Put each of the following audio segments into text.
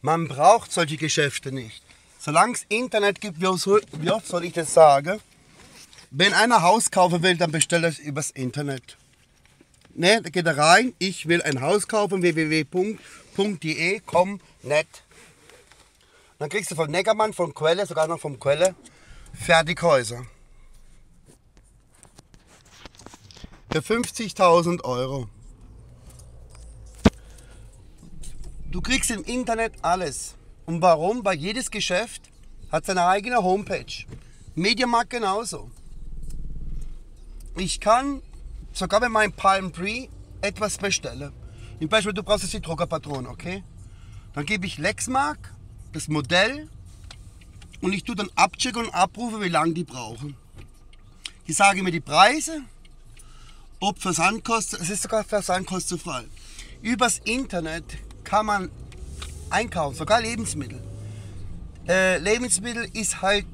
Man braucht solche Geschäfte nicht. Solange es Internet gibt, wie oft soll ich das sagen? Wenn einer Haus kaufen will, dann bestellt er es übers Internet. Ne, da geht er rein, ich will ein Haus kaufen, www.de, komm, net. Dann kriegst du von Neckermann, von Quelle, sogar noch vom Quelle, Fertighäuser. Für 50.000 Euro. Du kriegst im Internet alles. Und warum? Weil jedes Geschäft hat seine eigene Homepage. Mediamarkt genauso. Ich kann sogar wenn mein Palm Pre etwas bestelle. Zum Beispiel, du brauchst jetzt die Druckerpatronen, okay? Dann gebe ich Lexmark, das Modell, und ich tue dann abchecken und abrufe, wie lange die brauchen. Ich sage mir die Preise, ob Versandkosten, es ist sogar versandkostenfrei. Übers Internet kann man einkaufen, sogar Lebensmittel. Äh, Lebensmittel ist halt,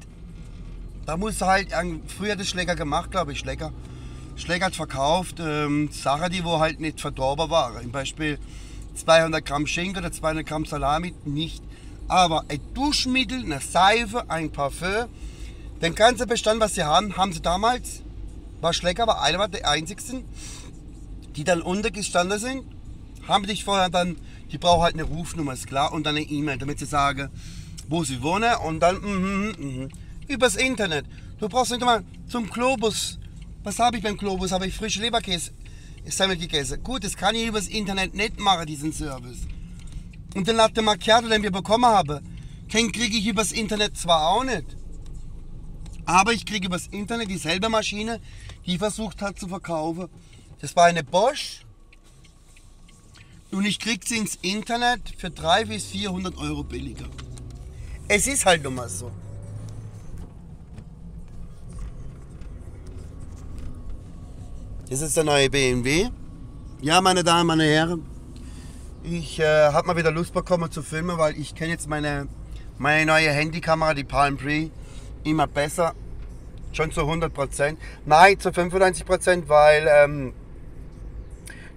da muss halt, früher hat das Schläger gemacht, glaube ich, Schläger. Schläger hat verkauft ähm, Sachen, die wo halt nicht verdorben waren. Zum Beispiel 200 Gramm Schinken oder 200 Gramm Salami nicht. Aber ein Duschmittel, eine Seife, ein Parfüm, den ganzen Bestand, was sie haben, haben sie damals, war Schläger, war einer der einzigsten, die dann untergestanden sind, haben sich vorher dann die brauchen halt eine Rufnummer, ist klar, und dann eine E-Mail, damit sie sagen, wo sie wohnen und dann mm, mm, mm, übers Internet. Du brauchst nicht mal zum Globus. Was habe ich beim Globus? Habe ich frische Leberkäse Semmel gegessen. Gut, das kann ich übers Internet nicht machen, diesen Service. Und den Latte Macchiato, den wir bekommen haben, den kriege ich übers Internet zwar auch nicht. Aber ich kriege übers Internet dieselbe Maschine, die versucht hat zu verkaufen. Das war eine Bosch und ich krieg sie ins Internet für 300 bis 400 Euro billiger. Es ist halt nun mal so. Das ist der neue BMW. Ja, meine Damen, meine Herren. Ich äh, habe mal wieder Lust bekommen zu filmen, weil ich kenne jetzt meine, meine neue Handykamera, die Palm Pre, immer besser. Schon zu 100%. Nein, zu 95%, weil ähm,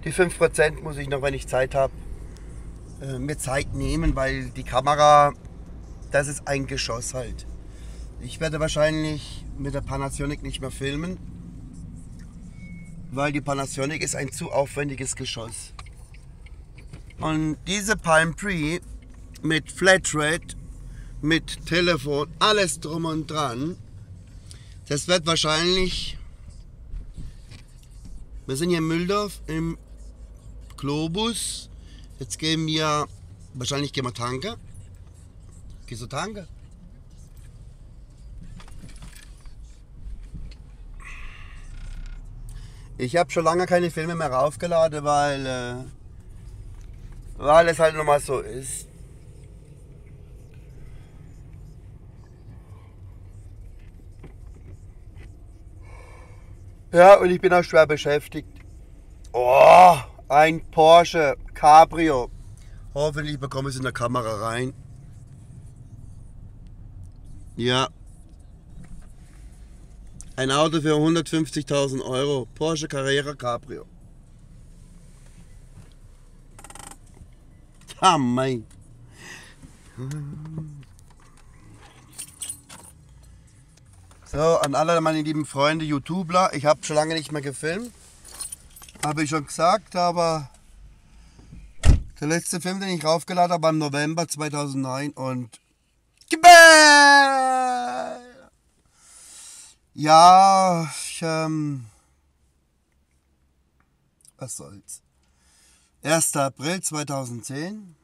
die 5% muss ich noch, wenn ich Zeit habe, äh, mir Zeit nehmen, weil die Kamera, das ist ein Geschoss halt. Ich werde wahrscheinlich mit der Panasonic nicht mehr filmen, weil die Panasonic ist ein zu aufwendiges Geschoss. Und diese Palm Pre mit Flatrate, mit Telefon, alles drum und dran, das wird wahrscheinlich. Wir sind hier in Mühldorf im Globus. Jetzt gehen wir, wahrscheinlich gehen wir tanken. Gehst du tanken? Ich habe schon lange keine Filme mehr raufgeladen, weil, äh, weil es halt nochmal so ist. Ja, und ich bin auch schwer beschäftigt. Oh! Ein Porsche Cabrio. Hoffentlich bekomme ich es in der Kamera rein. Ja. Ein Auto für 150.000 Euro. Porsche Carrera Cabrio. Ah, mein. So, an alle meine lieben Freunde, YouTuber, ich habe schon lange nicht mehr gefilmt. Habe ich schon gesagt, aber der letzte Film, den ich raufgeladen habe, im November 2009 und ja, ich, ähm, was soll's. 1. April 2010,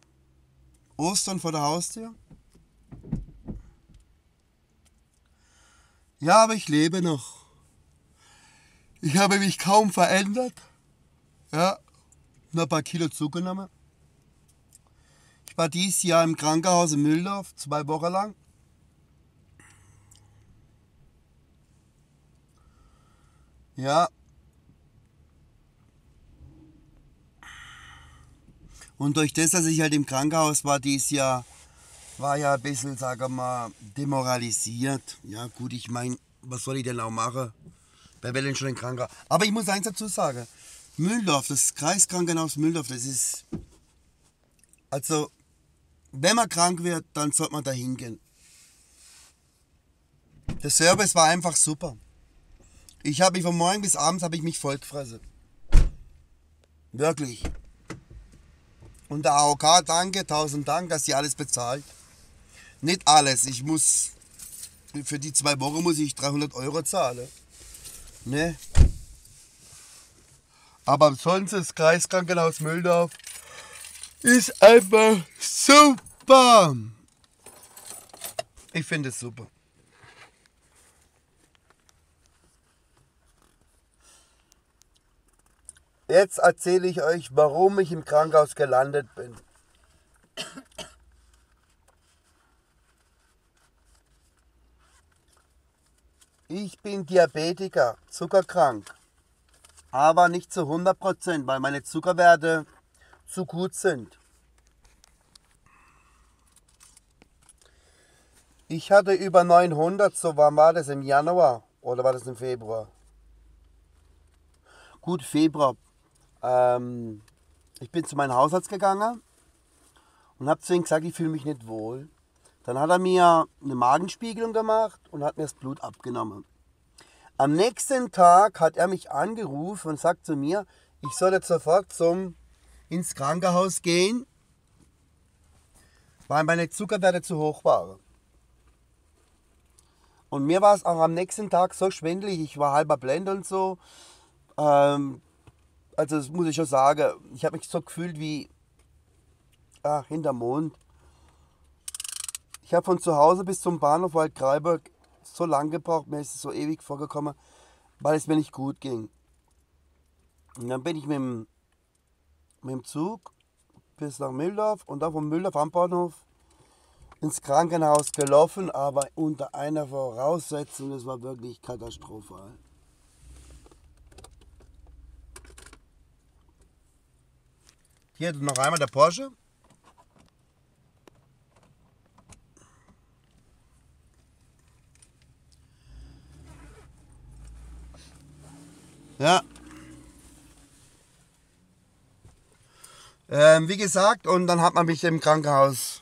Ostern vor der Haustür. Ja, aber ich lebe noch. Ich habe mich kaum verändert. Ja, nur ein paar Kilo zugenommen. Ich war dieses Jahr im Krankenhaus in Mühldorf, zwei Wochen lang. Ja. Und durch das, dass ich halt im Krankenhaus war dieses Jahr, war ja ein bisschen, sagen wir mal, demoralisiert. Ja gut, ich meine, was soll ich denn auch machen? Wer will denn schon in Krankenhaus? Aber ich muss eins dazu sagen. Mühldorf, das Kreiskrankenhaus Mühldorf, das ist Also, wenn man krank wird, dann sollte man da hingehen. Der Service war einfach super. Ich habe mich von morgen bis abends habe ich mich voll gefressen. Wirklich. Und der AOK, danke, tausend Dank, dass sie alles bezahlt. Nicht alles. Ich muss, für die zwei Wochen muss ich 300 Euro zahlen. Ne? Aber sonst das Kreiskrankenhaus Mühldorf ist einfach super. Ich finde es super. Jetzt erzähle ich euch, warum ich im Krankenhaus gelandet bin. Ich bin Diabetiker, zuckerkrank, aber nicht zu 100%, weil meine Zuckerwerte zu gut sind. Ich hatte über 900, so wann war das im Januar oder war das im Februar? Gut, Februar. Ähm, ich bin zu meinem Hausarzt gegangen und habe zu ihm gesagt, ich fühle mich nicht wohl. Dann hat er mir eine Magenspiegelung gemacht und hat mir das Blut abgenommen. Am nächsten Tag hat er mich angerufen und sagt zu mir, ich soll jetzt sofort zum, ins Krankenhaus gehen, weil meine Zuckerwerte zu hoch waren. Und mir war es auch am nächsten Tag so schwindelig, ich war halber blend und so. Ähm, also das muss ich schon sagen, ich habe mich so gefühlt wie ach, hinterm Mond. Ich habe von zu Hause bis zum Bahnhof Waldkraiburg so lange gebraucht, mir ist es so ewig vorgekommen, weil es mir nicht gut ging. Und dann bin ich mit dem, mit dem Zug bis nach Mühldorf und dann vom Mühldorf am Bahnhof ins Krankenhaus gelaufen, aber unter einer Voraussetzung, es war wirklich katastrophal. Hier noch einmal der Porsche. Ja. Ähm, wie gesagt, und dann hat man mich im Krankenhaus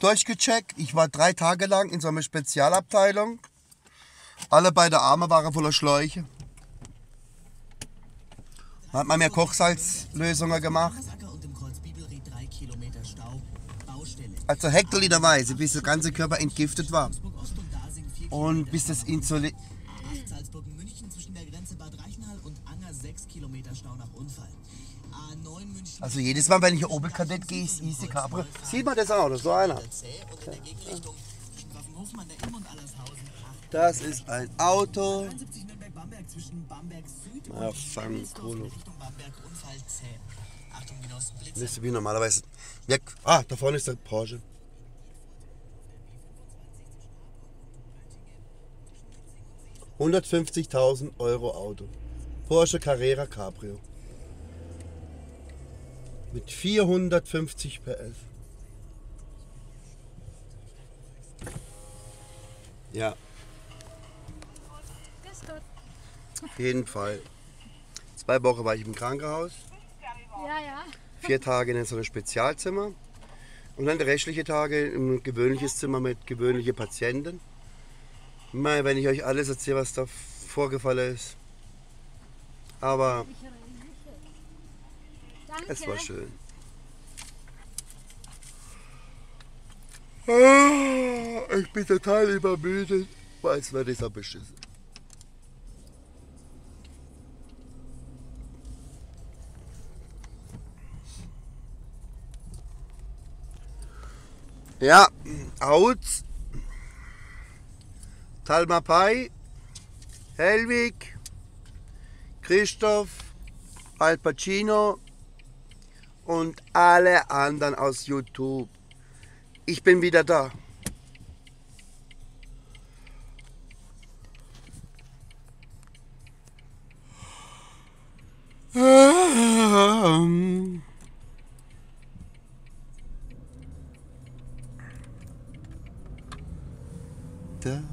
durchgecheckt. Ich war drei Tage lang in so einer Spezialabteilung. Alle beide Arme waren voller Schläuche. Dann hat man mir Kochsalzlösungen gemacht. Also hektoliterweise, bis der ganze Körper entgiftet war. Und bis das Insulin. Also jedes Mal, wenn ich Opel Kadett gehe, ist easy Capri. Sieht man das auch, das ist so einer. Das ist ein Auto. Ach, fang Kohle. Nicht wie normalerweise. Weg. Ah, da vorne ist der Porsche. Hundertfünfzigtausend Euro Auto. Porsche Carrera Cabrio. Mit 450 PS. Ja. Auf jeden Fall. Zwei Wochen war ich im Krankenhaus. Ja, ja. Vier Tage in so einem Spezialzimmer. Und dann die restlichen Tage im gewöhnliches Zimmer mit gewöhnlichen Patienten. Mal, wenn ich euch alles erzähle, was da vorgefallen ist. Aber Danke. es war schön. Ah, Ich bin total übermüdet, weil es wird so beschissen. Ja, Out, Talmapai, Helwig, Christoph, Al Pacino und alle anderen aus YouTube. Ich bin wieder da. Da.